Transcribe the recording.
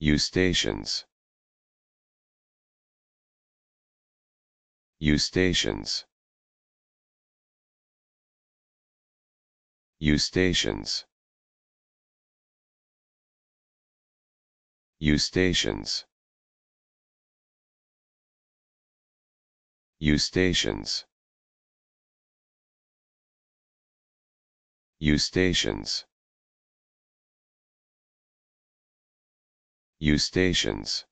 Eustations Eustations Eustations Eustations Eustations Eustations